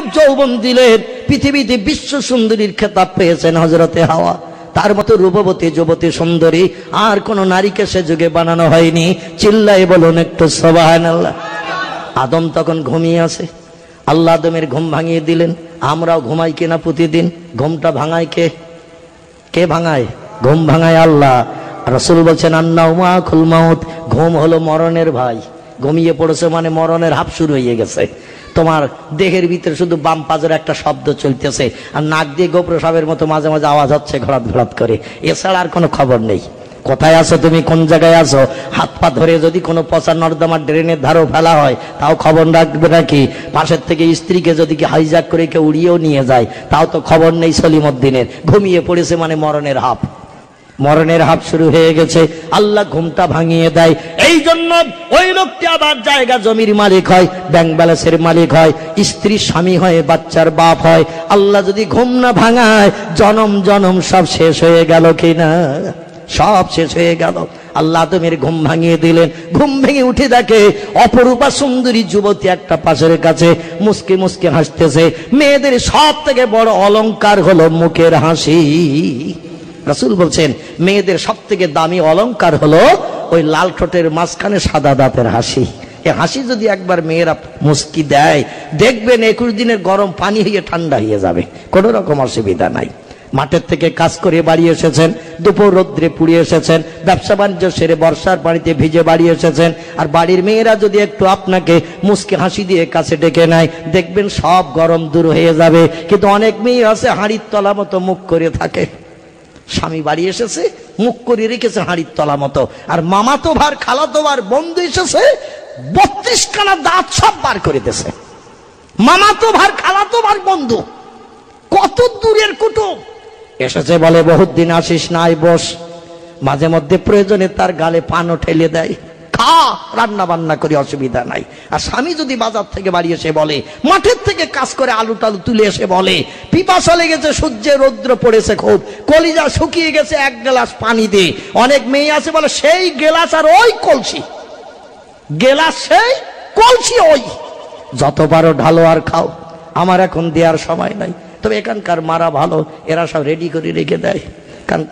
রূপ যৌবন দিলেন পৃথিবীতে বিশ্ব সুন্দরীর খেতাব পেয়েছেন হজরতে হাওয়া। তার মতো রূপবতী, যুবতী, সুন্দরী আর কোন নারীকে সে যুগে বানানো হয়নি। চিল্লাই বলুন একটু সবাহান আল্লাহ আদম তখন ঘুমিয়ে আছে। আল্লাহ আদমের ঘুম ভাঙিয়ে দিলেন। আমরাও ঘুমাই কিনা প্রতিদিন। ঘুমটা ভাঙায় কে? কে ভাঙায়? ঘুম ভাঙায় আল্লাহ। রসুল বলছেন, আন্না উমা খুলমাউত ঘুম হলো মরণের ভাই। ঘুমিয়ে পড়েছে মানে মরণের হাফ শুরু হয়ে গেছে। তোমার দেহের ভিতরে শুধু বাম পাজের একটা শব্দ চলতেছে, আর নাক দিয়ে গোপ্র সাবের মতো মাঝে মাঝে আওয়াজ হচ্ছে ঘোরাত ঘোরাত করে। এছাড়া আর কোনো খবর নেই। কোথায় আছো তুমি? কোন জায়গায় আছো? হাত পা ধরে যদি কোনো পচা নর্দমার ড্রেনের ধারও ফেলা হয়, তাও খবর রাখবে নাকি? পাশের থেকে স্ত্রীকে যদি কি হাইজাক করে কেউ উড়িয়েও নিয়ে যায়, তাও তো খবর নেই সলিমুদ্দিনের। ঘুমিয়ে পড়েছে মানে মরণের হাফ মরণের হাফ শুরু হয়ে গেছে। আল্লাহ ঘুমটা ভাঙিয়ে দেয়। এই জন্য ওই লোকটি আবার জায়গা জমির মালিক হয় ব্যাংক ব্যালেন্সের মালিক হয়, স্ত্রী, স্বামী হয়, বাচ্চার বাপ হয়। আল্লাহ যদি ঘুম না ভাঙায়, জনম জনম সব শেষ হয়ে গেল কিনা? সব শেষ হয়ে গেল। আল্লাহ তুমি ঘুম ভাঙিয়ে দিলেন। ঘুম ভেঙে উঠে দেখে অপরূপা সুন্দরী যুবতী একটা পাশের কাছে মুসকে মুসকে হাসতেছে। মেয়েদের সব থেকে বড় অলংকার হলো মুখের হাসি। রাসুল বলছেন, মেয়েদের সব থেকে দামি অলংকার হলো ওই লাল ঠোঁটের মাঝখানে সাদা দাঁতের হাসি। এ হাসি যদি একবার মেয়েরা মুস্কি দেয়, দেখবেন একুশ দিনের গরম পানি হয়ে ঠান্ডা হয়ে যাবে। কোনো রকম অসুবিধা নাই। মাঠের থেকে কাজ করে বাড়ি এসেছেন, দুপুর রৌদ্রে পুড়িয়ে এসেছেন, ব্যবসা বাণিজ্য সেরে বর্ষার পানিতে ভিজে বাড়ি এসেছেন, আর বাড়ির মেয়েরা যদি একটু আপনাকে মুসকে হাসি দিয়ে কাছে ডেকে নেয়, দেখবেন সব গরম দূর হয়ে যাবে। কিন্তু অনেক মেয়ে আছে, হাঁড়ির তলা মতো মুখ করে থাকে। স্বামী বাড়ি এসেছে, মুখ করে রেখেছে হাঁড়ির তলা মতো। আর মামাতো ভার, খালাতো ভার, বন্ধু এসেছে বত্রিশ খানা দাঁত সব বার করে দিয়েছে। মামাতো ভার, খালাতো ভার, বন্ধু। কত দূরের কুটুম এসেছে বলে, বহুত দিন আসিস নাই, বস। মাঝে মধ্যে প্রয়োজনে তার গালে পানও ঠেলে দেয়। খা রান্না বান্না করে, অসুবিধা নাই। আর স্বামী যদি বাজার থেকে বাড়ি এসে বলে, মাঠের থেকে কাজ করে আলু টালু তুলে এসে বলে, পিপাসা লেগেছে, সূর্যের রৌদ্র পড়েছে খুব, কলিজা শুকিয়ে গেছে, এক গ্লাস পানি দে। অনেক মেয়ে আছে, বলে, সেই গেলাস আর ওই কলসি। গেলাস সেই কলসি ওই। যত পারো ঢালো আর খাও। আমার এখন দেওয়ার সময় নাই। তবে এখানকার মারা ভালো, এরা সব রেডি করে রেখে দেয়।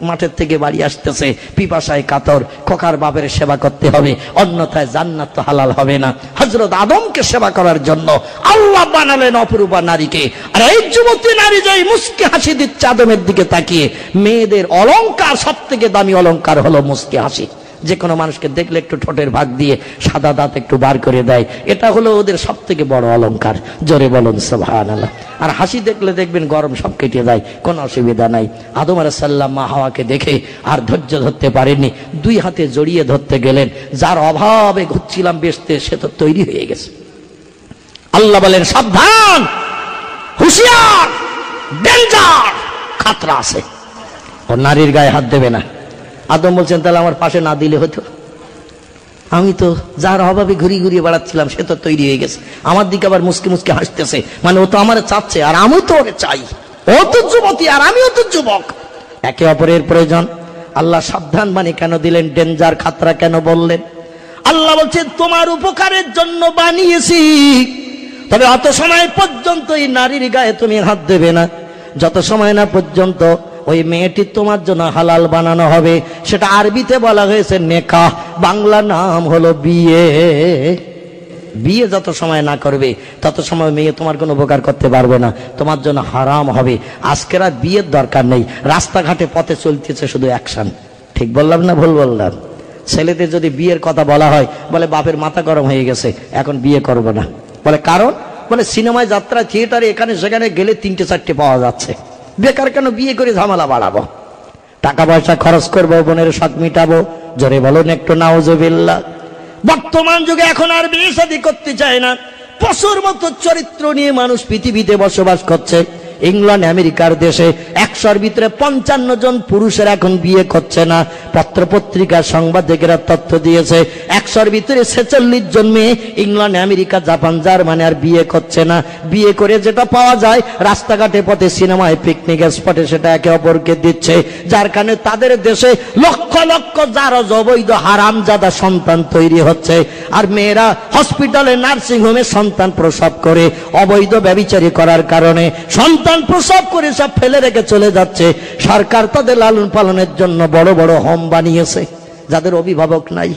মাঠের থেকে বাড়ি আসতেছে। পিপাসায় কাতর, খোকার বাপের সেবা করতে হবে, অন্যথায় জান্নাত তো হালাল হবে না। হজরত আদমকে সেবা করার জন্য আল্লাহ বানালেন অপরূপা নারীকে। আর এই যুবতী নারী যে মুসকে হাসি দিচ্ছে আদমের দিকে তাকিয়ে, মেয়েদের অলঙ্কার সব থেকে দামি অলঙ্কার হলো মুসকে হাসি। যে কোনো মানুষকে দেখলে একটু ঠোঁটের ভাগ দিয়ে সাদা দাঁত একটু বার করে দেয়। এটা হলো ওদের সব থেকে বড় অলংকার। জোরে বলুন আর হাসি দেখলে দেখবেন গরম সব কেটে দেয় কোনো অসুবিধা নাই। আদম আলাইসাল্লাম মা হাওয়াকে দেখে আর ধৈর্য ধরতে পারেননি। দুই হাতে জড়িয়ে ধরতে গেলেন। যার অভাবে ঘুরছিলাম বেসতে সে তো তৈরি হয়ে গেছে। আল্লাহ বলেন, সাবধান! হুশিয়ার! ডেঞ্জার! খাতরা আছে। ও নারীর গায়ে হাত দেবে না। আদম বলছেন, তাহলে আমার পাশে না দিলে হতো? আমি তো যার অভাবে ঘুরি ঘুরিয়ে বেড়াচ্ছিলাম, সে তো তৈরি হয়ে গেছে। আমার দিকে আবার মুসকে মুসকে হাসতেছে। মানে ও তো আমার চাচ্ছে, আর আমি তো ওকে চাই। ও তো যুবতী, আর আমিও তো যুবক। একে অপরের প্রয়োজন। আল্লাহ সাবধান মানে কেন দিলেন, ডেঞ্জার খাতরা কেন বললেন? আল্লাহ বলছেন, তোমার উপকারের জন্য বানিয়েছি। তবে অত সময় পর্যন্ত এই নারীর গায়ে তুমি হাত দেবে না। যত সময় না পর্যন্ত ওই মেয়েটি তোমার জন্য হালাল বানানো হবে। সেটা আরবিতে বলা হয়েছে নেকা। বাংলা নাম হলো বিয়ে। বিয়ে যত সময় না করবে, তত সময় মেয়ে তোমার কোনো উপকার করতে পারবে না। তোমার জন্য হারাম হবে। আজকের আর বিয়ের দরকার নেই। রাস্তাঘাটে পথে চলতেছে শুধু অ্যাকশন। ঠিক বললাম না ভুল বললাম? ছেলেদের যদি বিয়ের কথা বলা হয়, বলে বাপের মাথা গরম হয়ে গেছে, এখন বিয়ে করব না। বলে কারণ? বলে সিনেমায় যাত্রা, থিয়েটারে, এখানে সেখানে গেলে তিনটে চারটে পাওয়া যাচ্ছে। বেকার কেন বিয়ে করে ঝামেলা বাড়াবো? টাকা পয়সা খরচ করব, বোনের শখ মিটাবো। জোরে বলুন একটু নাওজবিল্লা বর্তমান যুগে এখন আর বিয়ে শাদী করতে চায় না। পশুর মতো চরিত্র নিয়ে মানুষ পৃথিবীতে বসবাস করছে। ইংল্যান্ড আমেরিকার দেশে একশোর ভিতরে পঞ্চান্ন জন পুরুষের এখন বিয়ে করছে না। পত্রপত্রিকা সাংবাদিকেরা তথ্য দিয়েছে, একশোর ভিতরে ছেচল্লিশ জন মেয়ে ইংল্যান্ড আমেরিকা, জাপান, জার্মানি আর বিয়ে করছে না। বিয়ে করে যেটা পাওয়া যায়, রাস্তাঘাটে, পথে, সিনেমায় পিকনিক স্পটে সেটা একে অপরকে দিচ্ছে। যার কারণে তাদের দেশে লক্ষ লক্ষ যারা অবৈধ হারামজাদা সন্তান তৈরি হচ্ছে। আর মেয়েরা হসপিটালে নার্সিং হোমে সন্তান প্রসব করে, অবৈধ ব্যবিচারী করার কারণে সন্তান প্রসব করে সব ফেলে রেখে চলে যাচ্ছে। সরকার তাদের লালন পালনের জন্য বড় বড় হোম বানিয়েছে, যাদের অভিভাবক নাই।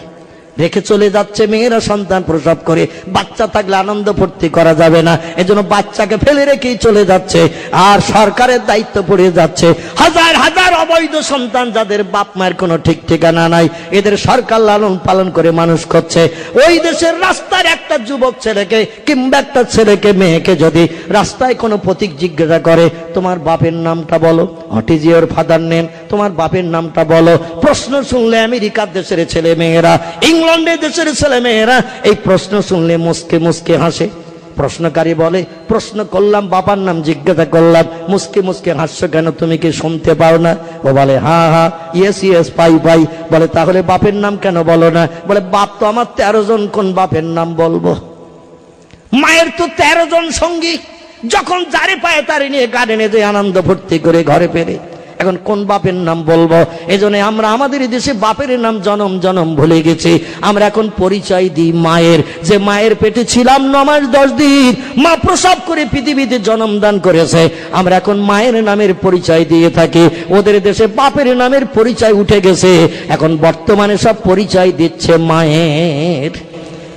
রেখে চলে যাচ্ছে মেয়েরা সন্তান প্রসব করে। বাচ্চা থাকলে আনন্দ ফুর্তি করা যাবে না। এজন্য বাচ্চাকে ফেলে রেখেই চলে যাচ্ছে। আর সরকারের দায়িত্ব পড়ে যাচ্ছে। হাজার হাজার অবৈধ সন্তান যাদের বাপ মায়ের কোনো ঠিক ঠিকানা নাই, এদের সরকার লালন পালন করে মানুষ করছে। ওই দেশের রাস্তার একটা যুবক ছেলেকে কিংবা একটা ছেলেকে, মেয়েকে যদি রাস্তায় কোনো প্রতীক জিজ্ঞাসা করে, তোমার বাপের নামটা বলো? ইয়োর ফাদার নেম তোমার বাপের নামটা বলো। প্রশ্ন শুনলে আমেরিকার দেশের ছেলে মেয়েরা ইংল্যান্ডের দেশের ছেলে মেয়েরা এই প্রশ্ন শুনলে মুসকে মুসকে হাসে। প্রশ্নকারী বলে, প্রশ্ন করলাম, বাবার নাম জিজ্ঞাসা করলাম, মুসকে মুসকে হাসছো কেন? তুমি কি শুনতে পাও না? ও বলে হ্যাঁ হ্যাঁ ইয়েস ইয়েস পাই পাই। বলে, তাহলে বাপের নাম কেন বলো না? বলে, বাপ তো আমার তেরো জন, কোন বাপের নাম বলব? মায়ের তো তেরো জন সঙ্গী, যখন যারে পায় তারে নিয়ে গার্ডেনে যে আনন্দ ভর্তি করে ঘরে ফেরে এখন কোন বাপের নাম বলব? এজন্য আমরা আমাদের দেশে বাপের নাম জনম জনম ভুলে গেছি। আমরা এখন পরিচয় দিই মায়ের। যে মায়ের পেটে ছিলাম ন দশ দিন, মা প্রসব করে পৃথিবীতে জন্ম দান করেছে। আমরা এখন মায়ের নামের পরিচয় দিয়ে থাকি। ওদের দেশে বাপের নামের পরিচয় উঠে গেছে। এখন বর্তমানে সব পরিচয় দিচ্ছে মায়ের।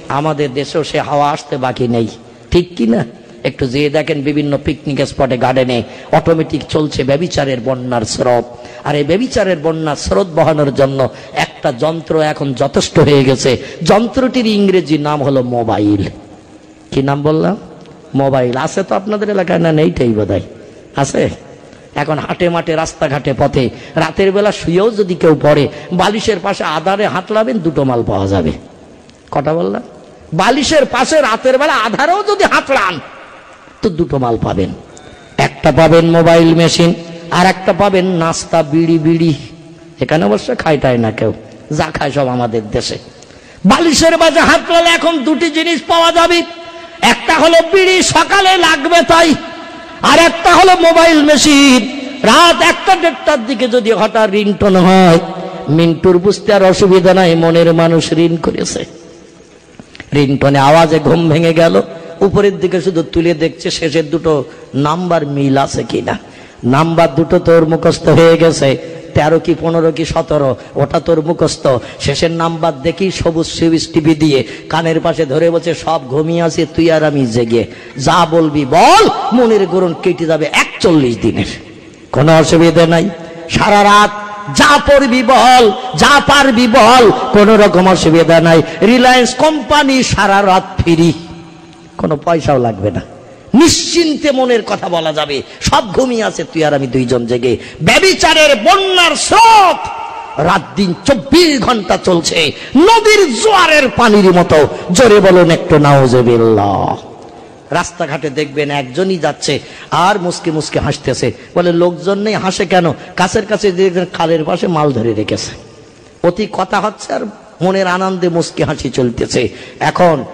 আমাদের দেশেও সে হাওয়া আসতে বাকি নেই। ঠিক কি না একটু যেয়ে দেখেন বিভিন্ন পিকনিক স্পটে গার্ডেনে অটোমেটিক চলছে ব্যবিচারের বন্যার স্রোত। আর এই ব্যবিচারের বন্যার স্রোত বহানোর জন্য একটা যন্ত্র এখন যথেষ্ট হয়ে গেছে। যন্ত্রটির ইংরেজি নাম হলো মোবাইল। কি নাম বললাম? মোবাইল। আছে তো আপনাদের এলাকায় না নেইটাই বোধ আছে? এখন হাটে মাঠে, রাস্তাঘাটে, পথে রাতের বেলা শুয়েও যদি কেউ পড়ে, বালিশের পাশে আধারে হাতলাবেন দুটো মাল পাওয়া যাবে। কটা বললাম? বালিশের পাশে রাতের বেলা আধারেও যদি হাতড়ান তো দুটো মাল পাবেন। একটা পাবেন মোবাইল মেশিন, আর একটা পাবেন নাস্তা বিড়ি বিড়ি। এখানে অবশ্য খাইটায় না কেউ? যা খায় সব আমাদের দেশে। বালিশের বাজে হাতড়ালে এখন দুটি জিনিস পাওয়া যাবে। একটা হলো বিড়ি, সকালে লাগবে তাই। আর একটা হলো মোবাইল মেশিন। রাত একটা দেড়টার দিকে যদি হঠাৎ রিংটন হয়, মিন্টুর বুঝতে আর অসুবিধা নাই, মনের মানুষ ঋণ করেছে। রিংটনে আওয়াজে ঘুম ভেঙে গেল। উপরের দিকে শুধু তুলে দেখছে শেষের দুটো নাম্বার মিল আছে কিনা। নাম্বার দুটো তোর মুখস্থ হয়ে গেছে, তেরো কি পনেরো কি সতেরো, ওটা তোর মুখস্থ। শেষের নাম্বার দেখি সবুজ সুইচ টিভি দিয়ে, কানের পাশে ধরে বলছে, সব ঘুমিয়ে আছে, তুই আর আমি জেগে। যা বলবি বল, মনের গরুন কেটে যাবে একচল্লিশ দিনের। কোনো অসুবিধা নাই, সারা রাত যা পড়বি বল, যা পারবি বল, কোন রকম অসুবিধা নাই। রিলায়েন্স কোম্পানি সারা রাত ফিরি। কোনো পয়সাও লাগবে না। নিশ্চিন্তে মনের কথা বলা যাবে। সব ঘুমিয়ে আছে, তুই আর আমি দুইজন জেগে। ব্যবিচারের বন্যার স্রোত রাত দিন চব্বিশ ঘণ্টা চলছে। নদীর জোয়ারের পানির মতো। জোরে বলুন একটু নাওজেবিল্লাহ রাস্তাঘাটে দেখবেন একজনই যাচ্ছে, আর মুসকে মুসকে হাসতেছে। বলে, লোকজন নেই, হাসে কেন? কাছের কাছে দেখবেন খালের পাশে মাল ধরে রেখেছে। অতি কথা হচ্ছে আর মনের আনন্দে মুসকে হাসি চলতেছে। এখন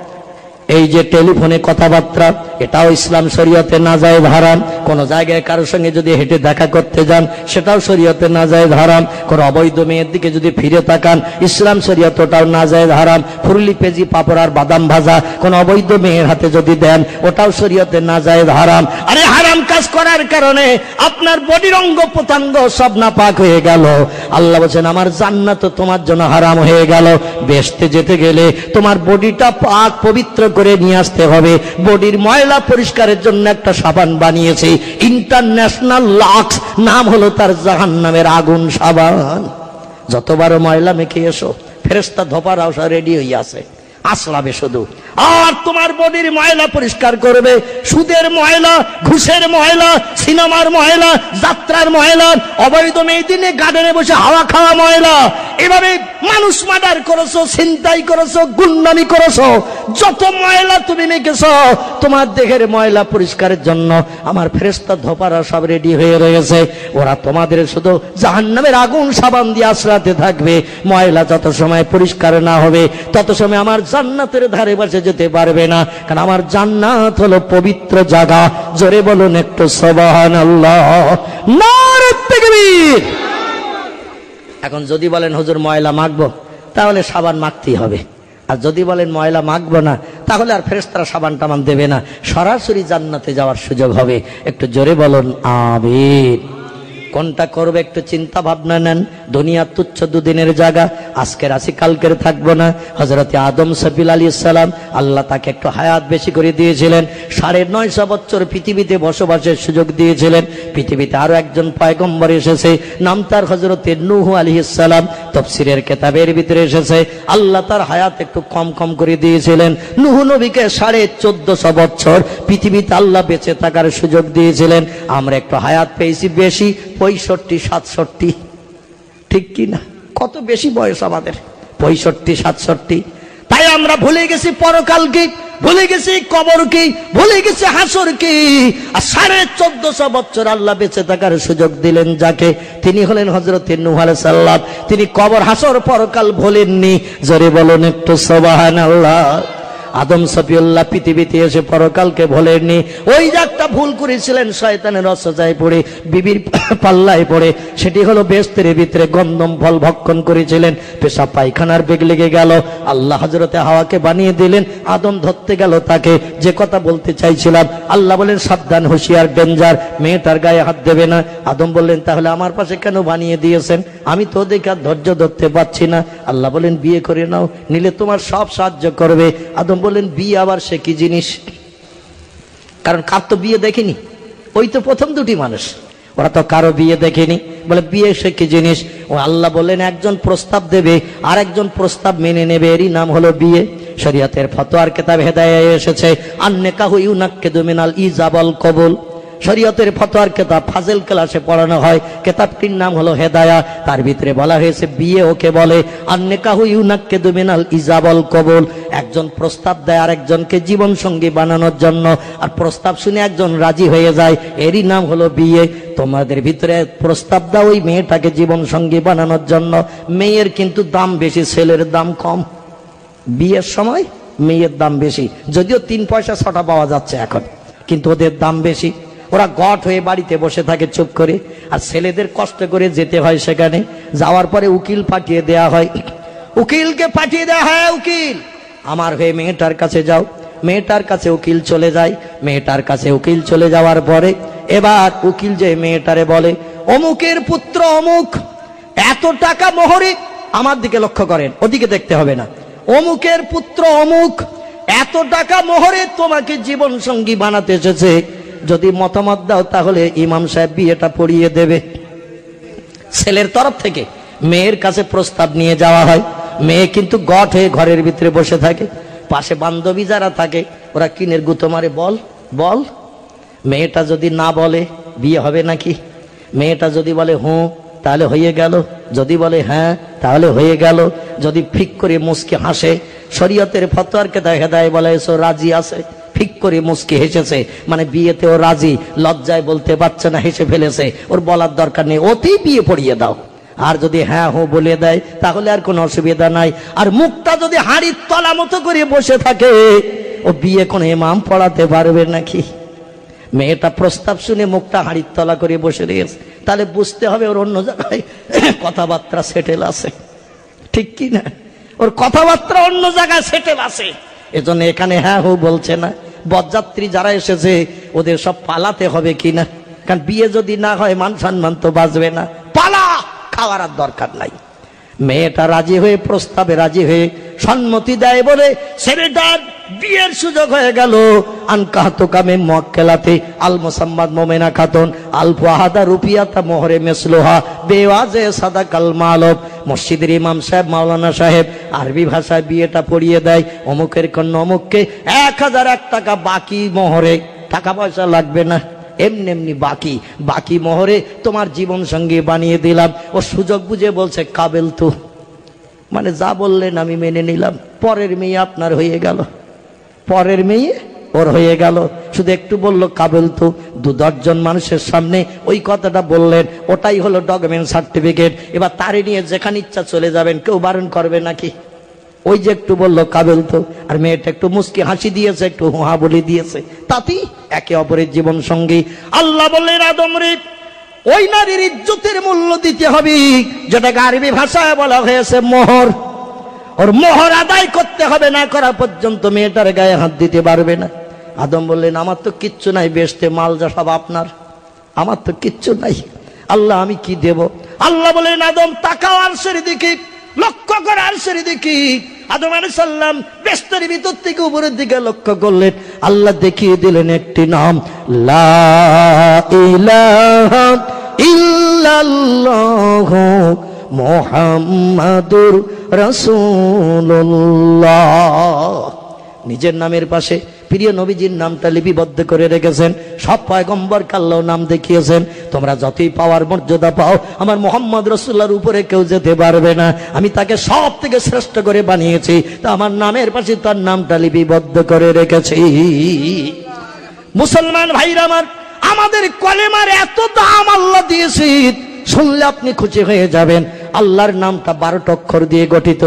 এই যে টেলিফোনে কথাবার্তা, এটাও ইসলাম শরীয়তে না যায় হারাম কোন জায়গায় কারোর সঙ্গে যদি হেঁটে দেখা করতে যান, সেটাও শরীয়তে না যায় হারাম কোন অবৈধ মেয়ের দিকে যদি ফিরে তাকান, ইসলাম শরীয়ত ওটাও না যায় হারাম ফুরলি পেজি পাপড় আর বাদাম ভাজা, কোন অবৈধ মেয়ের হাতে যদি দেন, ওটাও শরীয়তে না যায় হারাম আরে হারাম কাজ করার কারণে আপনার বডির অঙ্গ প্রত্যঙ্গ সব না পাক হয়ে গেল। আল্লাহ বলছেন, আমার জান্নাত তোমার জন্য হারাম হয়ে গেল। বেসতে যেতে গেলে তোমার বডিটা পাক পবিত্র করে নিয়ে আসতে হবে। বডির ময়লা পরিষ্কারের জন্য একটা সাবান বানিয়েছে। ইন্টারন্যাশনাল লাক্স নাম হলো তার জাহান নামের আগুন সাবান। যতবার ময়লা মেখে এসো ফেরেস্তা ধপার আওসা রেডি হয়ে আছে আসলাবে শুধু। আর তোমার বডির ময়লা পরিষ্কার করবে। সুদের ময়লা, ঘুষের ময়লা, সিনেমার ময়লা, যাত্রার ময়লা, অবৈধ মেয়ে দিনে গার্ডেনে বসে হাওয়া খাওয়া ময়লা। এভাবে মানুষ মার্ডার করেছ, ছিনতাই করেছ, গুন্ডামি করেছ। যত ময়লা তুমি মেখেছ, তোমার দেহের ময়লা পরিষ্কারের জন্য আমার ফেরেস্তা ধোপারা সব রেডি হয়ে রয়েছে। ওরা তোমাদের শুধু জাহান্নামের আগুন সাবান দিয়ে আশ্রাতে থাকবে। ময়লা যত সময় পরিষ্কার না হবে, তত সময় আমার জান্নাতের ধারে বসে যেতে পারবে না। কারণ আমার জান্নাত হলো পবিত্র জায়গা। জোরে বলুন একটু সবাহান আল্লাহ এখন যদি বলেন, হুজুর, ময়লা মাখবো? তাহলে সাবান মাখতেই হবে। আর যদি বলেন, ময়লা মাখবো না, তাহলে আর ফেরেস্তারা সাবান টাবান দেবে না। সরাসরি জান্নাতে যাওয়ার সুযোগ হবে। একটু জোরে বলুন আমির কোনটা করবে একটু চিন্তা ভাবনা নেন। দুনিয়া তুচ্ছ দুদিনের জায়গা। আজকের আসি কালকের থাকব না। হজরতে আদম সফিল আলী সালাম আল্লাহ তাকে একটু হায়াত বেশি করে দিয়েছিলেন। সাড়ে নয়শো বছর পৃথিবীতে বসবাসের সুযোগ দিয়েছিলেন। পৃথিবীতে আরও একজন পয়গম্বর এসেছে। নাম তার হজরতে নুহু আলী সালাম। তফসিরের কেতাবের ভিতরে এসেছে। আল্লাহ তার হায়াত একটু কম কম করে দিয়েছিলেন। নুহু নবীকে সাড়ে চোদ্দশো বছর পৃথিবীতে আল্লাহ বেঁচে থাকার সুযোগ দিয়েছিলেন। আমরা একটু হায়াত পেয়েছি বেশি। পঁয়ষট্টি, সাতষট্টি। ঠিক কি না? কত বেশি বয়স আমাদের? পঁয়ষট্টি, সাতষট্টি। তাই আমরা ভুলে গেছি পরকালকে ভুলে গেছি কবর কি? ভুলে গেছি হাসর কি? আর সাড়ে চোদ্দশো বছর আল্লাহ বেঁচে থাকার সুযোগ দিলেন যাকে। তিনি হলেন হজরত সাল্লাম তিনি কবর, হাসর, পরকাল ভোলেননি। জোরে বলুন একটু সবাহান আল্লাহ আদম সফিউল্লাহ পৃথিবীতে এসে পরকালকে ভোলেননি। ওই যে একটা ভুল করেছিলেন শয়তানের রসজায় পড়ে, বিবির পাল্লায় পড়ে, সেটি হলো বেস্তের ভিতরে গন্ধম ফল ভক্ষণ করেছিলেন। পেশা পায়খানার বেগ লেগে গেল। আল্লাহ হজরতে হাওয়াকে বানিয়ে দিলেন। আদম ধরতে গেল তাকে। যে কথা বলতে চাইছিলাম, আল্লাহ বলেন, সাবধান, হুঁশিয়ার, ডেঞ্জার, মেয়েটার গায়ে হাত দেবে না। আদম বললেন, তাহলে আমার পাশে কেন বানিয়ে দিয়েছেন? আমি তো দেখে আর ধৈর্য ধরতে পারছি না। আল্লাহ বলেন, বিয়ে করে নাও, নিলে তোমার সব সাহায্য করবে। আদম বললেন, বিয়ে আবার সে কি জিনিস? কারণ কার তো বিয়ে দেখেনি? ওই তো প্রথম দুটি মানুষ। ওরা তো কারও বিয়ে দেখেনি। বলে, বিয়ে সে কি জিনিস? ও আল্লাহ বলেন একজন প্রস্তাব দেবে আর একজন প্রস্তাব মেনে নেবে, এরই নাম হলো বিয়ে। শরিয়াতের ফতোয়ার কেতাব হেদায় এসেছে আন্নে কাহু ইউনাক্কে দুমিনাল ইজাবল কবুল। শরীয়তের ফতোয়ার কেতাব, ফাজেল ক্লাসে পড়ানো হয়। কেতাবটির নাম হলো হেদায়া। তার ভিতরে বলা হয়েছে, বিয়ে ওকে বলে আর নেকাহু ইউনাক্কে দুমিনাল ইজাবল কবুল। একজন প্রস্তাব দেয় আর একজনকে জীবন সঙ্গী বানানোর জন্য। আর প্রস্তাব শুনে একজন রাজি হয়ে যায়, এরই নাম হলো বিয়ে। তোমাদের ভিতরে প্রস্তাব দাও ওই মেয়েটাকে জীবন সঙ্গী বানানোর জন্য। মেয়ের কিন্তু দাম বেশি, ছেলের দাম কম। বিয়ের সময় মেয়ের দাম বেশি। যদিও তিন পয়সা ছটা পাওয়া যাচ্ছে এখন, কিন্তু ওদের দাম বেশি। ওরা গট হয়ে বাড়িতে বসে থাকে, চুপ করে। আর ছেলেদের কষ্ট করে যেতে হয় সেখানে। যাওয়ার পরে উকিল পাঠিয়ে দেয়া হয়। উকিলকে পাঠিয়ে দেওয়া হয়, উকিল! আমার হয়ে মেয়েটার কাছে যাও। মেয়েটার কাছে উকিল চলে যায়। মেয়েটার কাছে উকিল চলে যাওয়ার পরে এবার উকিল যে মেয়েটারে বলে, অমুকের পুত্র অমুক, এত টাকা মোহরে আমার দিকে লক্ষ্য করেন, ওদিকে দেখতে হবে না। অমুকের পুত্র অমুক, এত টাকা মোহরে তোমাকে জীবন সঙ্গী বানাতে এসেছে। যদি মতামত দাও তাহলে ইমাম সাহেব বিয়েটা পড়িয়ে দেবে। ছেলের তরফ থেকে মেয়ের কাছে প্রস্তাব নিয়ে যাওয়া হয়। মেয়ে কিন্তু গট হয়ে ঘরের ভিতরে বসে থাকে, পাশে বান্ধবী যারা থাকে, ওরা কিনের গুতো মারে, বল বল, মেয়েটা যদি না বলে বিয়ে হবে নাকি? মেয়েটা যদি বলে, হুঁ, তাহলে হয়ে গেল। যদি বলে হ্যাঁ তাহলে হয়ে গেল। যদি ফিক করে মুসকে হাসে, শরীয়তের ফতোয়ারকে দেখা দেয় বলে, এসো, রাজি আছে। ফিক করে মুসকে হেসেছে। মানে বিয়েতেও রাজি, লজ্জায় বলতে পারছে না, হেসে ফেলেছে। ওর বলার দরকার নেই, ওতেই বিয়ে পড়িয়ে দাও। আর যদি হ্যাঁ হো বলে দেয়, তাহলে আর কোনো অসুবিধা নাই। আর মুখটা যদি হাড়ির তলা মতো করে বসে থাকে, ও বিয়ে কোনো ইমাম পড়াতে পারবে নাকি? মেয়েটা প্রস্তাব শুনে মুখটা হাড়ির তলা করে বসে রয়েছে। তাহলে বুঝতে হবে ওর অন্য জায়গায় কথাবার্তা সেটেল আছে। ঠিক কি না? ওর কথাবার্তা অন্য জায়গায় সেটেল আছে। এজন্য এখানে হ্যাঁ হো বলছে না। বরযাত্রী যারা এসেছে, ওদের সব পালাতে হবে কিনা? কারণ বিয়ে যদি না হয় মান সম্মান তো বাঁচবে না। পালা! খাওয়ার আর দরকার নাই। মেয়েটা রাজি হয়ে, প্রস্তাবে রাজি হয়ে সম্মতি দেয় বলে ছেলেটা বিয়ের সুযোগ হয়ে গেল। আল মোসাম্মদ মোমেনা খাতুন রুপিয়াতা মোহরে মেসলোহা, বেওয়াজে সাদা মসজিদের ইমাম মাওলানা সাহেব, আরবি ভাষায় বিয়েটা পড়িয়ে দেয়। অমুকের এক হাজার এক টাকা বাকি টাকা পয়সা লাগবে না। এমনি এমনি বাকি বাকি মোহরে তোমার জীবন সঙ্গী বানিয়ে দিলাম। ও সুযোগ বুঝে বলছে, কাবেল তো। মানে যা বললেন আমি মেনে নিলাম। পরের মেয়ে আপনার হয়ে গেল। পরের মেয়ে ওর হয়ে গেল। শুধু একটু বলল, কাবেল তো দু দশজন মানুষের সামনে ওই কথাটা বললেন। ওটাই হলো ডকুমেন্ট সার্টিফিকেট। এবার তারে নিয়ে যেখানে ইচ্ছা চলে যাবেন, কেউ বারণ করবে নাকি? ওই যে একটু বলল, কাবেল তো। আর মেয়েটা একটু মুস্কি হাসি দিয়েছে, একটু হুহা বলে দিয়েছে। তাতেই একে অপরের জীবন সঙ্গী। আল্লাহ বললেন, আদম ওই নারীর ইজ্জতের মূল্য দিতে হবে। যেটাকে আরবি ভাষায় বলা হয়েছে মোহর। ওর মোহর আদায় করতে হবে, না করা পর্যন্ত মেয়েটার গায়ে হাত দিতে পারবে না। আদম বললেন, আমার তো কিচ্ছু নাই বেসতে মাল যা সব আপনার। আমার তো কিচ্ছু নাই। আল্লাহ, আমি কি দেব? আল্লাহ বললেন, আদম, তাকাও আরশের দিকে, লক্ষ্য করে আরশের দিকে। আদম আলী সাল্লাম বেস্তরি ভিতর থেকে উপরের দিকে লক্ষ্য করলেন। আল্লাহ দেখিয়ে দিলেন একটি নাম, লা ইলাহা ইল্লাল্লাহ মোহাম্মদুর রসুল্লাহ নিজের নামের পাশে প্রিয় নবীজির নামটা লিপিবদ্ধ করে রেখেছেন। সব পয়গম্বর কাল্লাও নাম দেখিয়েছেন। তোমরা যতই পাওয়ার মর্যাদা পাও, আমার মোহাম্মদ রসুল্লার উপরে কেউ যেতে পারবে না। আমি তাকে সব থেকে শ্রেষ্ঠ করে বানিয়েছি। তা আমার নামের পাশে তার নামটা লিপিবদ্ধ করে রেখেছি। মুসলমান ভাইরা আমার, আমাদের কলেমার এত দাম আল্লাহ দিয়েছি, শুনলে আপনি খুশি হয়ে যাবেন। আল্লাহর নামটা বারোটা অক্ষর দিয়ে গঠিত।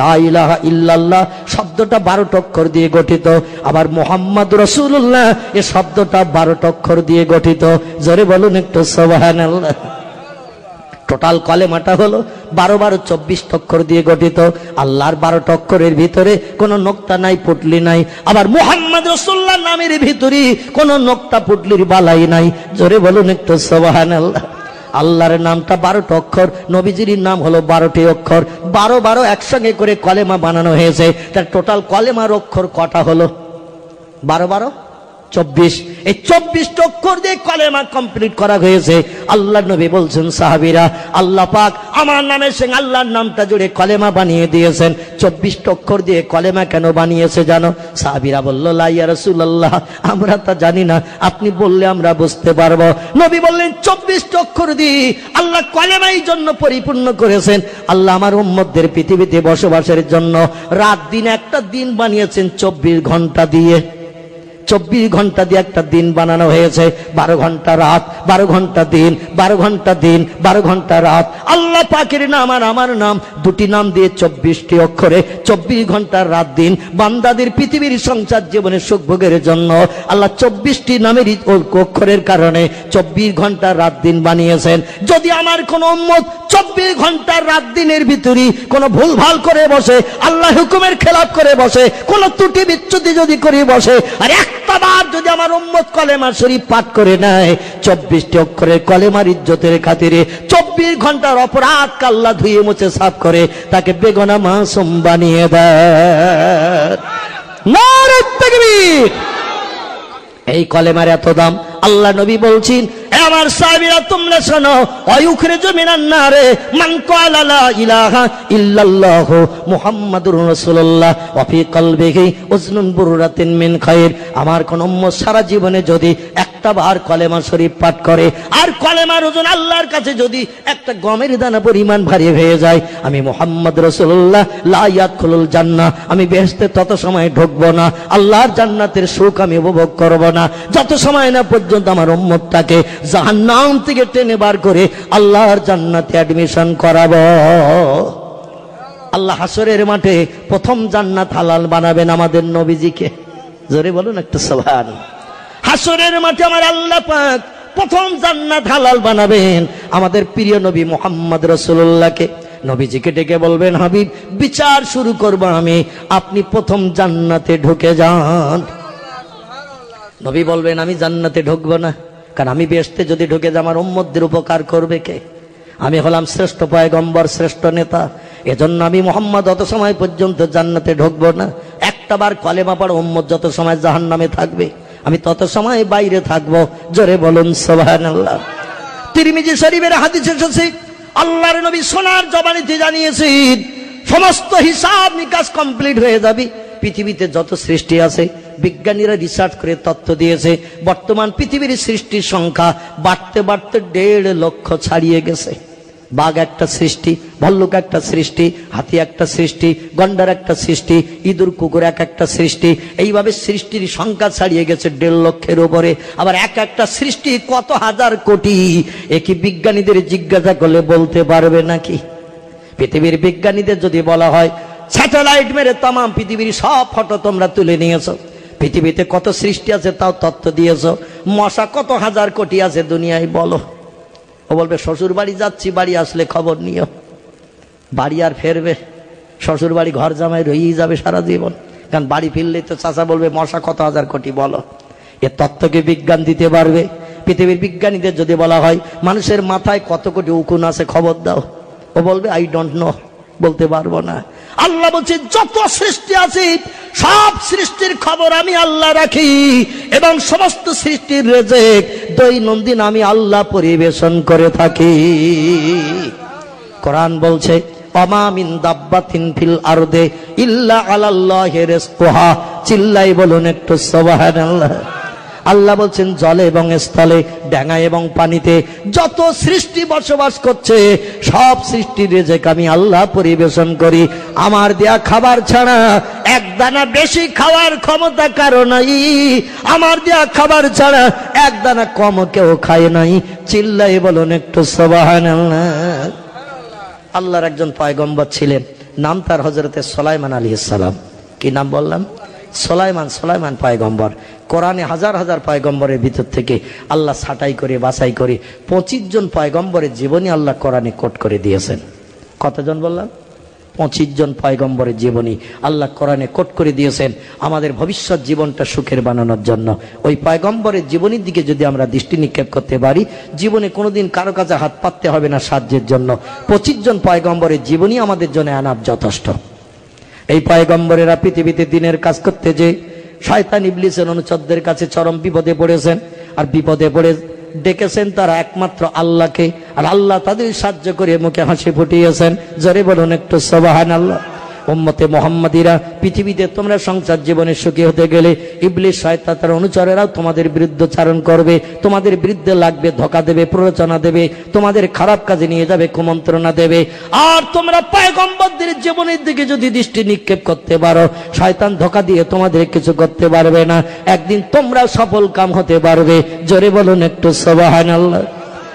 লা ইলাহা ইল্লাল্লাহ শব্দটা বারোটা অক্ষর দিয়ে গঠিত। আবার মোহাম্মদ রসুল্লাহ এ শব্দটা বারোটা অক্ষর দিয়ে গঠিত। জোরে বলুন একটু সোবাহান টোটাল কলেমাটা হলো বারো বারো চব্বিশ অক্ষর দিয়ে গঠিত। আল্লাহর বারো অক্ষরের ভিতরে কোনো নোক্তা নাই, পুটলি নাই। আবার মুহাম্মদ রসুল্লাহ নামের ভিতরে কোনো নোক্তা, পুটলির বালাই নাই। জোরে বলুন একটু সোবাহান আল্লাহ আল্লাহর নামটা বারোটা অক্ষর, নবীজির নাম হলো বারোটি অক্ষর। বারো বারো একসঙ্গে করে কলেমা বানানো হয়েছে। তার টোটাল কলেমার অক্ষর কটা হলো? বারো বারো? চব্বিশ। এই চব্বিশ অক্ষর দিয়ে কলেমা কমপ্লিট করা হয়েছে। আল্লাহ নবী বলছেন, সাহাবিরা, আল্লাহ পাক আমার নামের সঙ্গে আল্লাহর নামটা জুড়ে কলেমা বানিয়ে দিয়েছেন। চব্বিশ অক্ষর দিয়ে কলেমা কেন বানিয়েছে জানো? সাহাবিরা বলল লাইয়া রসুল্লাহ আমরা তা জানি না, আপনি বললে আমরা বুঝতে পারব। নবী বললেন, চব্বিশ অক্ষর দিয়ে আল্লাহ কলেমাই জন্য পরিপূর্ণ করেছেন। আল্লাহ আমার উম্মতদের পৃথিবীতে বসবাসের জন্য রাত দিন একটা দিন বানিয়েছেন, চব্বিশ ঘণ্টা দিয়ে। চব্বিশ ঘণ্টা দিয়ে একটা দিন বানানো হয়েছে। বারো ঘণ্টা রাত, বারো ঘণ্টা দিন, বারো ঘণ্টা দিন, বারো ঘণ্টা রাত। আল্লাহ পাকের নাম আর আমার নাম, দুটি নাম দিয়ে চব্বিশটি অক্ষরে। চব্বিশ ঘণ্টা রাত দিন, বান্দাদের পৃথিবীর সংসার জীবনের সুখ ভোগের জন্য আল্লাহ চব্বিশটি নামের অক্ষরের কারণে চব্বিশ ঘণ্টা রাত দিন বানিয়েছেন। যদি আমার কোন উম্মত চব্বিশ ঘণ্টা রাত দিনের ভিতরে কোনো ভুল ভালো করে বসে, আল্লাহ হুকুমের খেলাপ করে বসে, কোন ত্রুটি বিচ্যুতি যদি করে বসে, আর একটা যদি আমার উম্মত শরীফ পাঠ করে নেয়, চব্বিশটি অক্ষরের কলেমার ইজ্জতের খাতিরে চব্বিশ ঘণ্টার অপরাধ কাল্লা ধুয়ে মুছে সাফ করে তাকে বেগনা মাসুম বানিয়ে দেয়। এই কলেমার এত দাম, আল্লাহ নবী বলছেন আমার সাহাবীরা তোমরা শোনো অয়ুখরে জমিনার না রে মান ক্বালা লা ইলাহা ইল্লাল্লাহ মুহাম্মাদুর রাসূলুল্লাহ, ওয়া ফি কলবিহি উজনুন বুররাতিন মিন খায়র আমার কোন উম্মত সারা জীবনে যদি একটা বার কলেমা শরীফ পাঠ করে। আর কলেমার ওজন আল্লাহর কাছে যদি একটা গমের দানা পরিমাণ ভারী হয়ে যায়, আমি মোহাম্মদ রসুল্লাহ লাইয়াত খুলুল জান্না আমি বেহেস্তে তত সময় ঢুকবো না, আল্লাহর জান্নাতের সুখ আমি উপভোগ করব না। যত সময় না পর্যন্ত আমার উম্মতটাকে জাহান্নাম থেকে টেনে বার করে আল্লাহর জান্নাতে অ্যাডমিশন করাবো। আল্লাহ হাসরের মাঠে প্রথম জান্নাত হালাল বানাবেন আমাদের নবীজিকে। জোরে বলুন একটু সভান হাসরের মাঠে আমার আল্লাহ পাক প্রথম জান্নাত হালাল বানাবেন। আমাদের প্রিয় নবী মোহাম্মদ রসুল্লাহকে নবীজিকে ডেকে বলবেন, হাবিব, বিচার শুরু করব আমি। আপনি প্রথম জান্নাতে ঢুকে যান। নবী বলবেন, আমি জান্নাতে ঢুকবো না। কারণ আমি বেসতে যদি ঢুকে যাই, আমার উম্মতদের উপকার করবে কে? আমি হলাম শ্রেষ্ঠ পয়গম্বর, শ্রেষ্ঠ নেতা। এজন্য আমি মোহাম্মদ অত সময় পর্যন্ত জান্নাতে ঢুকবো না। একটা বার কলেমা পড়ো উম্মত যত সময় জাহান নামে থাকবে আমি তত সময় বাইরে থাকব। জোরে বলুন সোভান আল্লাহ তিরমিজি শরীফের হাদিস এসেছে, আল্লাহর নবী সোনার জবানিতে জানিয়েছেন, সমস্ত হিসাব নিকাশ কমপ্লিট হয়ে যাবে। পৃথিবীতে যত সৃষ্টি আছে, বিজ্ঞানীরা রিসার্চ করে তথ্য দিয়েছে, বর্তমান পৃথিবীর সৃষ্টির সংখ্যা বাড়তে বাড়তে দেড় লক্ষ ছাড়িয়ে গেছে। বাঘ একটা সৃষ্টি, ভল্লুক একটা সৃষ্টি, হাতি একটা সৃষ্টি, গন্ডার একটা সৃষ্টি, ইঁদুর, কুকুর এক একটা সৃষ্টি। এইভাবে সৃষ্টির সংখ্যা ছাড়িয়ে গেছে দেড় লক্ষের উপরে। আবার এক একটা সৃষ্টি কত হাজার কোটি? একই বিজ্ঞানীদের জিজ্ঞাসা করলে বলতে পারবে নাকি? পৃথিবীর বিজ্ঞানীদের যদি বলা হয়, স্যাটেলাইট মেরে তাম পৃথিবীর সব ফটো তোমরা তুলে নিয়েছো। পৃথিবীতে কত সৃষ্টি আছে তাও তত্ত্ব দিয়েছ। মশা কত হাজার কোটি আছে দুনিয়ায় বলো। ও বলবে শ্বশুর বাড়ি যাচ্ছি, বাড়ি আসলে খবর নিও। বাড়ি আর ফেরবে। শ্বশুর বাড়ি ঘর জামাই রয়েই যাবে সারা জীবন। কারণ বাড়ি ফিরলে তো চাচা বলবে, মশা কত হাজার কোটি, বলো। এ তত্ত্বকে বিজ্ঞান দিতে পারবে। পৃথিবীর বিজ্ঞানীদের যদি বলা হয়, মানুষের মাথায় কত কোটি উকুন আছে, খবর দাও। ও বলবে আই ডোন্ট নো বলতে পারব না। আল্লাহ বলছে যত সৃষ্টি আছে, সব সৃষ্টির খবর আমি আল্লাহ রাখি এবং সমস্ত সৃষ্টির রেজেক দৈনন্দিন আমি আল্লাহ পরিবেশন করে থাকি। কোরআন বলছে অমামিন ইল্লা চিল্লাই বলুন একটু, সুবহানাল্লাহ। আল্লাহ বলছেন, জলে এবং স্থলে ডাঙা এবং পানিতে যত সৃষ্টি বসবাস করছে, সব সৃষ্টির রেজেক আমি আল্লাহ পরিবেশন করি। আমার দেয়া খাবার ছাড়া এক দানা বেশি খাওয়ার ক্ষমতা কারও নাই। আমার দেয়া খাবার ছাড়া এক দানা কম কেউ খায় নাই। চিল্লাই বলুন একটু, সুবহানাল্লাহ। আল্লাহর একজন পয়গম্বর ছিলেন, নাম তার হজরতে সোলাইমান আলী সালাম। কি নাম বললাম? সোলাইমান সোলাইমান পয়গম্বর। কোরআনে হাজার হাজার পয়গম্বরের ভিতর থেকে আল্লাহ ছাটাই করে, বাছাই করে পঁচিশ জন পয়গম্বরের জীবনী আল্লাহ কোরআনে কোট করে দিয়েছেন। কতজন বললাম? পঁচিশ জন পয়গম্বরের জীবনী আল্লাহ কোরআনে কোট করে দিয়েছেন আমাদের ভবিষ্যৎ জীবনটা সুখের বানানোর জন্য। ওই পয়গম্বরের জীবনীর দিকে যদি আমরা দৃষ্টি নিক্ষেপ করতে পারি, জীবনে কোনোদিন কারও কাছে হাত পাততে হবে না সাহায্যের জন্য। পঁচিশ জন পয়গম্বরের জীবনী আমাদের জন্য আনাপ যথেষ্ট। এই পয়গম্বরেরা পৃথিবীতে দিনের কাজ করতে যে শয়তান ইবলিসের অনুচরদের কাছে চরম বিপদে পড়েছেন। আর বিপদে পড়ে ডেকেছেন তারা একমাত্র আল্লাহকে। আর আল্লাহ তাদের সাহায্য করে মুখে হাসি ফুটিয়েছেন। জরে বলুন একটু সবাহান আল্লাহ উম্মতে মোহাম্মদীরা পৃথিবীতে তোমরা সংসার জীবনে সুখী হতে গেলে ইবলিশ শয়তান তার অনুচরেরাও তোমাদের বিরুদ্ধে চারণ করবে, তোমাদের বিরুদ্ধে লাগবে, ধোকা দেবে, প্ররোচনা দেবে, তোমাদের খারাপ কাজে নিয়ে যাবে, কুমন্ত্রণা দেবে। আর তোমরা পায়গম্বরদের জীবনের দিকে যদি দৃষ্টি নিক্ষেপ করতে পারো, শয়তান ধোকা দিয়ে তোমাদের কিছু করতে পারবে না। একদিন তোমরা সফল কাম হতে পারবে। জোরে বলুন একটু সবাহান আল্লাহ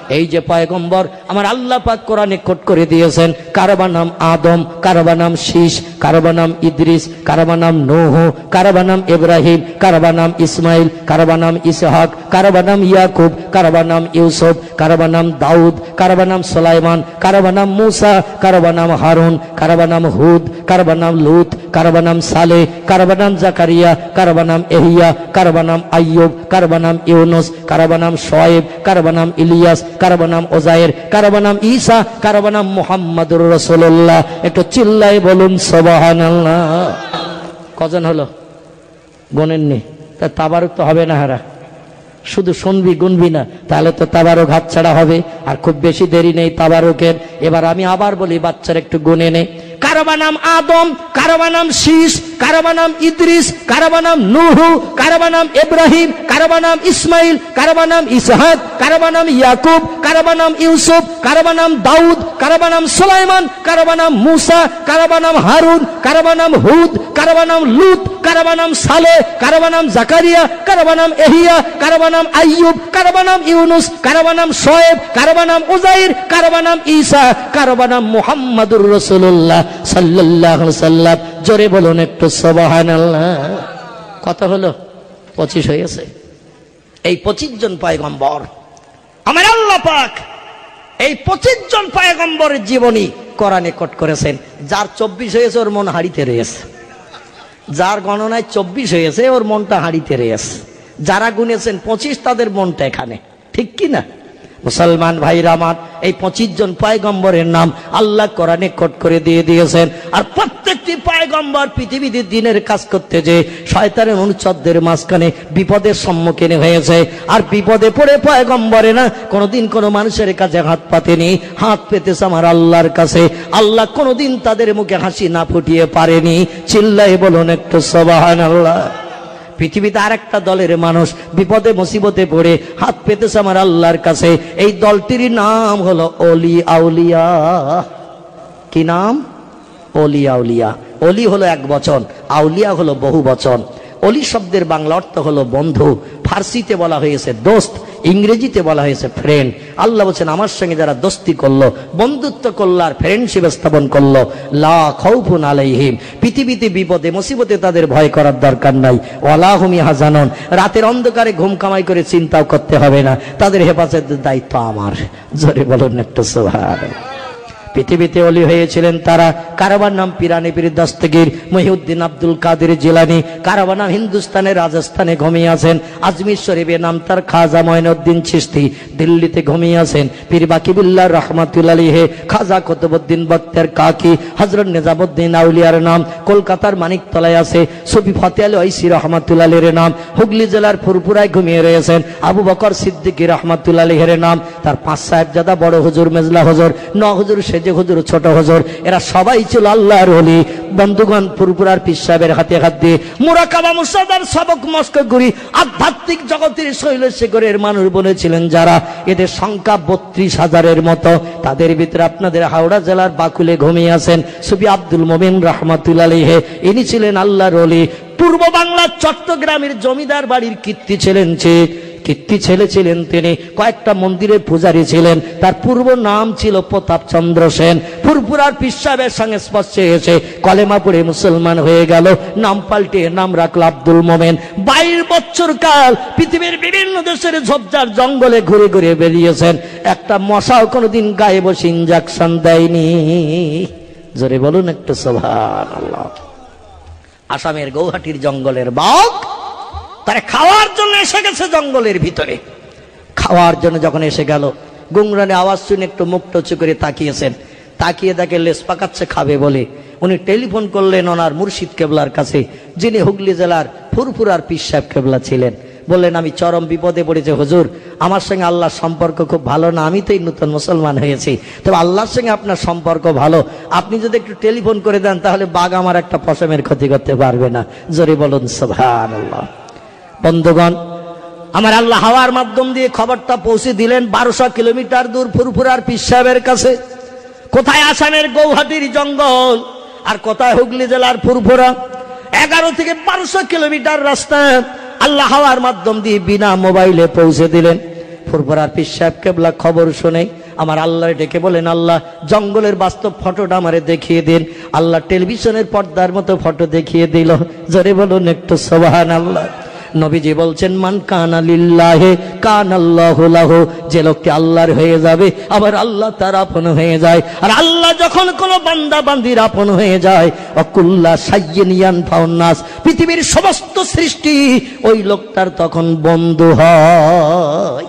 এই যে পয়গম্বর আমার আল্লাহ পাক কোরআনে কোট করে দিয়েছেন কারবা নাম আদম কারবা নাম শীষ কারবা নাম ইদ্রিস কারবা নাম নোহ কারবা নাম ইব্রাহিম কারবা নাম ইসমাইল কারবা নাম ইসহাক কারবা নাম ইয়াকুব কারবা নাম ইউসুফ কারবা নাম দাউদ কারবা নাম সোলাইমান কারবা নাম মুসা কারবা নাম হারুন কারবা নাম হুদ কারবা নাম লুত কারবা নাম সালে কারবা নাম জাকারিয়া কারবা নাম এহিয়া কারবা নাম আইয়ুব কারবা নাম ইউনুস কারবা নাম শোয়েব কারবা নাম ইলিয়াস কারবা নাম ওজায়ের কারবা নাম ঈসা কারবা নাম মুহাম্মাদুর রাসূলুল্লাহ একটু চিল্লাই বলুন সুবহানাল্লাহ কজন হলো গণেননি তা তাবারুক তো হবে না হারা শুধু শুনবি গুনবি না তাহলে তো তাবারক হাত ছাড়া হবে আর খুব বেশি দেরি নেই তাবারকের এবার আমি আবার বলি বাচ্চার একটু গুনে নে কারবা নাম আদম কারবা নাম শীষ কারবা নাম ইদ্রিস কারবা নাম নুহু কারবা নাম ইব্রাহিম কারবা নাম ইসমাইল কারবা নাম ইসহাক কারবা নাম ইয়াকুব কারবা নাম ইউসুফ কারবা নাম দাউদ কারবা নাম সুলাইমান কারবা নাম মুসা কারবা নাম হারুন কারবা নাম হুদ কারবা নাম লুত কারবা নাম সালে কারবা নাম জাকারিয়া কারবা নাম এহিয়া কারবা নাম আইয়ুব কারবা নাম ইউনুস কারবা নাম শোয়েব কারবা নাম উজাইর কারবা নাম ঈসা কারবা নাম মুহাম্মাদুর রাসূলুল্লাহ সাল্লাল্লাহু আলাইহি সাল্লাম জোরে বলুন একটু, সুবহানাল্লাহ। কত হলো, পঁচিশ হয়েছে এই পঁচিশ জন পয়গম্বর, আমার আল্লাহ পাক এই পঁচিশ জন পয়গম্বরের জীবনী কোরআনে কোট করেছেন। যার চব্বিশ হয়েছে ওর মন হাড়িতে রয়েছে। যার গণনায় চব্বিশ হয়েছে ওর মনটা হাঁড়িতে রয়েছে। যারা গুনেছেন পঁচিশ, তাদের মনটা এখানে। ঠিক কি না? মুসলমান ভাইরা আমার, এই পঁচিশ জন পায়গম্বরের নাম আল্লাহ কোরআনে কোট করে দিয়ে দিয়েছেন। আর প্রত্যেকটি পায়গম্বর পৃথিবীতে দিনের কাজ করতে যে শয়তানের অনুচ্ছদের মাঝখানে বিপদের সম্মুখীন হয়েছে। আর বিপদে পড়ে পায়গম্বরে না, কোনোদিন কোনো মানুষের কাছে হাত পাতেনি, হাত পেতেছে আমার আল্লাহর কাছে। আল্লাহ কোনোদিন তাদের মুখে হাসি না ফুটিয়ে পারেনি। চিল্লাই বলুন একটু সবাহান আল্লাহ পৃথিবীতে আরেকটা দলের মানুষ বিপদে, মুসিবতে পড়ে হাত পেতেছে আমার আল্লাহর কাছে। এই দলটির নাম হলো অলি আউলিয়া। কি নাম? অলি আউলিয়া। অলি হলো এক বচন, আউলিয়া হলো বহু বচন। অলি শব্দের বাংলা অর্থ হলো বন্ধু। ফার্সিতে বলা হয়েছে দোস্ত। ইংরেজিতে বলা হয়েছে ফ্রেন্ড আল্লাহ বলছেন, আমার সঙ্গে যারা দোস্তি করল, বন্ধুত্ব করল আর ফ্রেন্ডশিপ স্থাপন করল, লা খৌফুন আলাইহিম। পৃথিবীতে বিপদে, মুসিবতে তাদের ভয় করার দরকার নাই। ওয়ালাহুমি হাজানন রাতের অন্ধকারে ঘুম কামাই করে চিন্তাও করতে হবে না। তাদের হেফাজতের দায়িত্ব আমার। জোরে বলুন একটা সোহার পৃথিবীতে অলি হয়েছিলেন তারা। কারবার নাম পিরানি পীর দস্তগীর। মহিউদ্দিন আব্দুল কাদের জিলানি। কারবার নাম হিন্দুস্তানের রাজস্থানে ঘুমিয়ে আছেন। আজমির শরীফের নাম তার খাজা ময়নুদ্দিন চিস্তি দিল্লিতে ঘুমিয়ে আছেন। পীর বাকিবুল্লাহ রহমাতুল্লাহ হে খাজা কতবুদ্দিন বক্তের কাকি হজরত নেজাবুদ্দিন আউলিয়ার নাম। কলকাতার মানিকতলায় আছে। সুফি ফতে আলী ঐসি রহমাতুল্লাহের নাম। হুগলি জেলার ফুরপুরায় ঘুমিয়ে রয়েছেন। আবু বকর সিদ্দিকী রহমাতুল্লাহের নাম। তার পাঁচ সাহেবজাদা, বড় হুজুর, মেজলা হুজুর, ন হুজুর সেজে হুজুর ছোট হুজুর, এরা সবাই ছিল আল্লাহর হলি বন্ধুগণ ফুরপুরার পীর সাহেবের হাতে হাত দিয়ে, মুরাকাবা মুসাদার সবক মস্ক করি আধ্যাত্মিক জগতের শৈল শেখরের মানুষ বলেছিলেন যারা। এদের সংখ্যা বত্রিশ হাজারের মতো। তাদের ভিতরে আপনাদের হাওড়া জেলার বাকুলে ঘুমিয়ে আছেন সুবি আব্দুল মোমিন রহমাতুল্লাহ হে ইনি ছিলেন আল্লাহর অলি পূর্ব বাংলার চট্টগ্রামের জমিদার বাড়ির কীর্তি ছিলেন যে কীর্তি ছেলে ছিলেন তিনি। কয়েকটা মন্দিরের পূজারী ছিলেন। তার পূর্ব নাম ছিল প্রতাপ চন্দ্র সেন। ফুরফুরার পিসাবের সঙ্গে স্পর্শে এসে কলেমা পড়ে মুসলমান হয়ে গেল। নাম পাল্টে নাম রাখল আব্দুল মোমেন। বাইশ বছর কাল পৃথিবীর বিভিন্ন দেশের ঝোপঝাড় জঙ্গলে ঘুরে ঘুরে বেরিয়েছেন। একটা মশাও কোনোদিন গায়ে বসে ইঞ্জেকশন দেয়নি। জোরে বলুন একটু সোভান আসামের গৌহাটির জঙ্গলের বাঘ তারা খাওয়ার জন্য এসে গেছে জঙ্গলের ভিতরে। খাওয়ার জন্য যখন এসে গেল গুংরানে আওয়াজ শুনে একটু মুখ টচু করে তাকিয়েছেন। তাকিয়ে দেখে লেস পাকাচ্ছে খাবে বলে। উনি টেলিফোন করলেন ওনার মুর্শিদ কেবলার কাছে, যিনি হুগলি জেলার ফুরফুরার পীর সাহেব কেবলা ছিলেন। বললেন, আমি চরম বিপদে পড়েছি, হুজুর। আমার সঙ্গে আল্লাহর সম্পর্ক খুব ভালো না, আমি তো এই নতুন মুসলমান হয়েছি। তবে আল্লাহর সঙ্গে আপনার সম্পর্ক ভালো। আপনি যদি একটু টেলিফোন করে দেন, তাহলে বাঘ আমার একটা পশমের ক্ষতি করতে পারবে না। জোরে বলুন সোভান আল্লাহ বন্ধুগণ, আমার আল্লাহ হাওয়ার মাধ্যম দিয়ে খবরটা পৌঁছে দিলেন বারোশো কিলোমিটার দূর ফুরফুরার সাহেবের কাছে। কোথায় আসামের গৌহাটির জঙ্গল আর কোথায় হুগলি জেলার ফুরফুরা? এগারো থেকে বারোশো কিলোমিটার রাস্তা আল্লাহ হাওয়ার মাধ্যম দিয়ে বিনা মোবাইলে পৌঁছে দিলেন। ফুরফুরার পীর সাহেব কেবলা খবর শুনে আমার আল্লাহ ডেকে বলেন, আল্লাহ, জঙ্গলের বাস্তব ফটোটা আমারে দেখিয়ে দিন। আল্লাহ টেলিভিশনের পর্দার মতো ফটো দেখিয়ে দিল। জোরে বলুন একটু সোবাহান আল্লাহ নবীজি বলছেন, মান কানা লিল্লাহে, কান আল্লাহ লাহু। যে লোকটি আল্লাহর হয়ে যাবে, আবার আল্লাহ তার আপন হয়ে যায়। আর আল্লাহ যখন কোনো বান্দা বান্দির আপন হয়ে যায়, অকুল্লা সাইয়েনিয়ান ফাউন্নাস পৃথিবীর সমস্ত সৃষ্টি ওই লোকটার তখন বন্ধু হয়।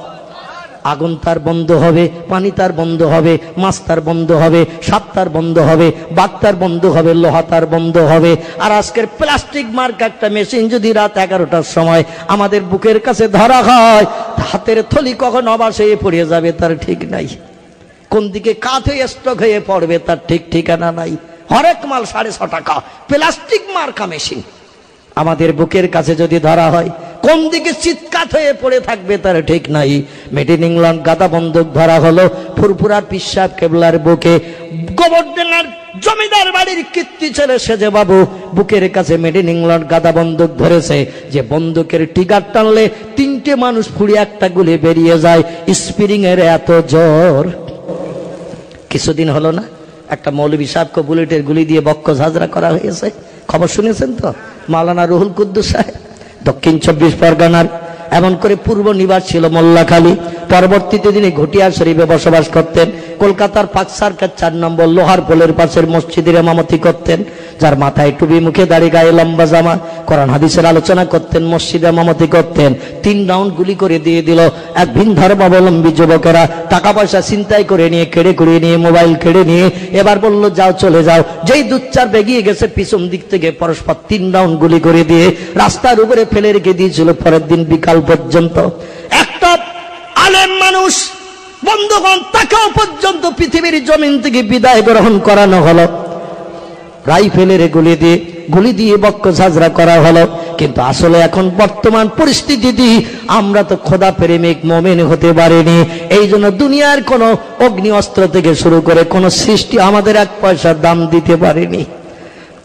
আগুন তার বন্ধ হবে, পানি তার বন্ধ হবে, মাছ তার বন্ধ হবে, সাপ তার বন্ধ হবে, বাঘ তার বন্ধ হবে, লোহা তার বন্ধ হবে। আর আজকের প্লাস্টিক মার্ক একটা মেশিন যদি রাত এগারোটার সময় আমাদের বুকের কাছে ধরা হয় হাতের থলি কখন অবাসে পড়ে যাবে তার ঠিক নাই। কোন দিকে কাঁধে স্টক হয়ে পড়বে তার ঠিক ঠিকানা নাই। হরেক মাল সাড়ে ছ টাকা, প্লাস্টিক মার্কা মেশিন। আমাদের বুকের কাছে যদি ধরা হয় কোন দিকে চিৎকাত হয়ে পড়ে থাকবে তার ঠিক নাই। মেড ইন ইংল্যান্ড গাদা বন্দুক ধরা হলো, ফুরফুরার পিসাব কেবলার বুকে। গোবর্ধনার জমিদার বাড়ির কীর্তি ছেলে সেজে বাবু, বুকের কাছে মেড ইন ইংল্যান্ড গাদা বন্দুক ধরেছে। যে বন্দুকের টিগার টানলে তিনটে মানুষ ফুড়ি একটা গুলি বেরিয়ে যায়। স্প্রিং এর এত জোর কিছুদিন হলো না, একটা মৌলবী সাহেবকে বুলেটের গুলি দিয়ে বক্ষ ঝাঁঝরা করা হয়েছে। খবর শুনেছেন তো? মাওলানা রুহুল কুদ্দুস সাহেব। দক্ষিণ চব্বিশ পরগনার এমন করে পূর্ব নিবাস ছিল মোল্লাখালী। পরবর্তীতে তিনি ঘটিয়া শরীফে বসবাস করতেন। কলকাতার পাক সার্কার চার নম্বর লোহার পোলের পাশের মসজিদের এমামতি করতেন, যার মাথায় টুপি মুখে দাঁড়িয়ে গায়ে লম্বা জামা। কোরআন হাদিসের আলোচনা করতেন, মসজিদে এমামতি করতেন। তিন রাউন্ড গুলি করে দিয়ে দিল এক ভিন ধর্মাবলম্বী যুবকেরা। টাকা পয়সা চিন্তাই করে নিয়ে, কেড়ে কুড়িয়ে নিয়ে, মোবাইল কেড়ে নিয়ে এবার বলল, যাও, চলে যাও। যেই দুচ্চার বেগিয়ে গেছে পিছন দিক থেকে, পরস্পর তিন রাউন্ড গুলি করে দিয়ে রাস্তার উপরে ফেলে রেখে দিয়েছিল। পরের দিন বিকাল পর্যন্ত। একটা আলেম মানুষ বন্ধুগণ, তাকেও পর্যন্ত পৃথিবীর জমিন থেকে বিদায় গ্রহণ করানো হলো। রাইফেলের গুলি দিয়ে গুলি দিয়ে বক্ষ ঝাঁঝরা করা হলো। কিন্তু আসলে এখন বর্তমান পরিস্থিতিতে আমরা তো খোদা প্রেমিক মোমেন হতে পারিনি। এই জন্য দুনিয়ার কোনো অগ্নি অস্ত্র থেকে শুরু করে কোনো সৃষ্টি আমাদের এক পয়সার দাম দিতে পারেনি।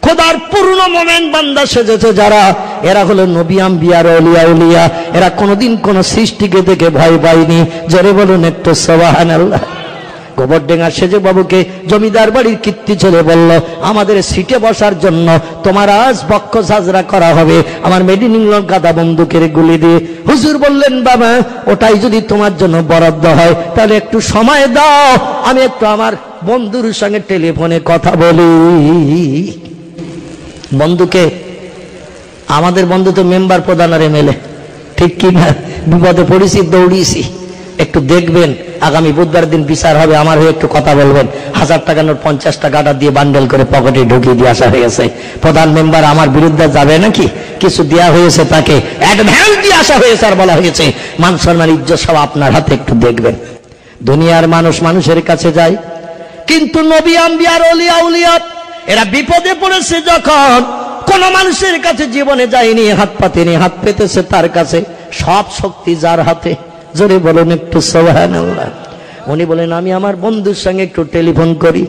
খোদার পূর্ণ মোমেন বান্দা সেজেছে যারা, এরা হলো নবী আম্বিয়ার অলিয়া উলিয়া। এরা কোনোদিন কোন সৃষ্টিকে দেখে ভয় পায়নি। জোরে বলুন একটু সবাহান আল্লাহ গোবরডেঙ্গা সেজে বাবুকে জমিদার বাড়ির কীর্তি ছেলে বলল, আমাদের সিটে বসার জন্য তোমার আজ বক্ষ সাজরা করা হবে। আমার মেডিন ইংল্যান্ড গাদা বন্দুকের গুলি দিয়ে। হুজুর বললেন, বাবা, ওটাই যদি তোমার জন্য বরাদ্দ হয়, তাহলে একটু সময় দাও। আমি একটু আমার বন্ধুর সঙ্গে টেলিফোনে কথা বলি। বন্ধুকে, আমাদের বন্ধু তো মেম্বার প্রধান আর এমএলএ ঠিক কি না? বিপদে পড়েছি, দৌড়িয়েছি। একটু দেখবেন, আগামী বুধবার দিন বিচার হবে, আমার হয়ে একটু কথা বলবেন। হাজার টাকা নোট পঞ্চাশ টাকাটা দিয়ে বান্ডেল করে পকেটে ঢুকিয়ে দিয়ে আসা হয়েছে। প্রধান মেম্বার আমার বিরুদ্ধে যাবে নাকি? কিছু দেওয়া হয়েছে তাকে অ্যাডভান্স দিয়ে আসা হয়েছে আর বলা হয়েছে। মান সম্মান, ইজ্জত সব আপনার হাতে একটু দেখবেন। দুনিয়ার মানুষ মানুষের কাছে যায়, কিন্তু নবী আম্বিয়ার অলিয়া উলিয়া এরা বিপদে পড়েছে যখন কোন মানুষের কাছে জীবনে যায়নি, হাত পাতেনি হাত পেতেছে তার কাছে। সব শক্তি যার হাতে। জোরে বলুন একটু সোহান উনি বলেন, আমি আমার বন্ধুর সঙ্গে একটু টেলিফোন করি।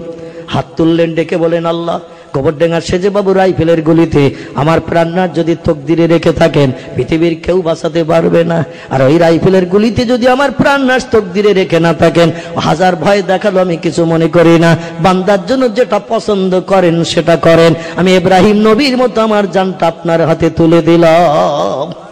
হাত তুললেন, ডেকে বলেন, আল্লাহ গোবরডেঙ্গার সেজেবাবু রাইফেলের গুলিতে, আমার প্রাণনাথ যদি তকদিরে রেখে থাকেন, পৃথিবীর কেউ বাঁচাতে পারবে না। আর ওই রাইফেলের গুলিতে যদি আমার প্রাণনাশ তকদিরে রেখে না থাকেন, হাজার ভয় দেখাল আমি কিছু মনে করি না। বান্দার জন্য যেটা পছন্দ করেন, সেটা করেন। আমি ইব্রাহিম নবীর মতো আমার জানটা আপনার হাতে তুলে দিলাম।